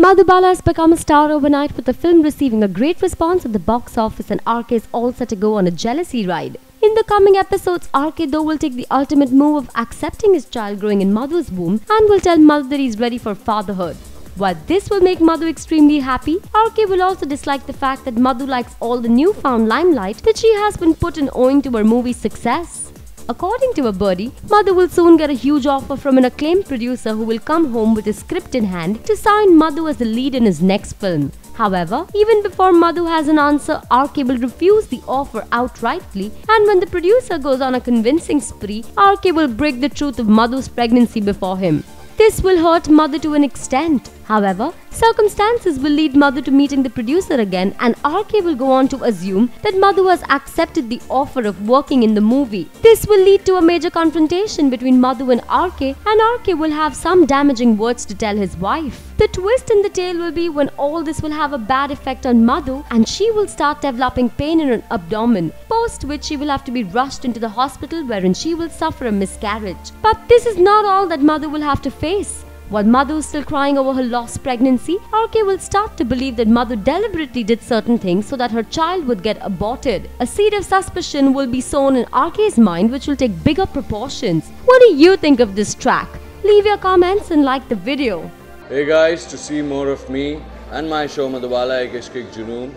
Madhubala has become a star overnight with the film receiving a great response at the box office and RK is all set to go on a jealousy ride. In the coming episodes, RK though will take the ultimate move of accepting his child growing in Madhu's womb and will tell Madhu that he's ready for fatherhood. While this will make Madhu extremely happy, RK will also dislike the fact that Madhu likes all the newfound limelight that she has been put in owing to her movie's success. According to a birdie, Madhu will soon get a huge offer from an acclaimed producer who will come home with his script in hand to sign Madhu as the lead in his next film. However, even before Madhu has an answer, RK will refuse the offer outrightly, and when the producer goes on a convincing spree, RK will break the truth of Madhu's pregnancy before him. This will hurt Madhu to an extent. However, circumstances will lead Madhu to meeting the producer again, and RK will go on to assume that Madhu has accepted the offer of working in the movie. This will lead to a major confrontation between Madhu and RK, and RK will have some damaging words to tell his wife. The twist in the tale will be when all this will have a bad effect on Madhu and she will start developing pain in her abdomen, post which she will have to be rushed into the hospital wherein she will suffer a miscarriage. But this is not all that Madhu will have to face. While Madhu is still crying over her lost pregnancy, RK will start to believe that Madhu deliberately did certain things so that her child would get aborted. A seed of suspicion will be sown in RK's mind which will take bigger proportions. What do you think of this track? Leave your comments and like the video. Hey guys, to see more of me and my show Madhubala Ek Ishq Ek Junoon,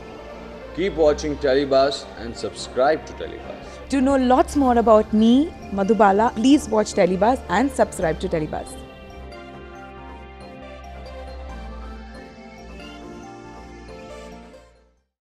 keep watching Telebuzz and subscribe to Telebuzz. To know lots more about me, Madhubala, please watch Telebuzz and subscribe to Telebuzz.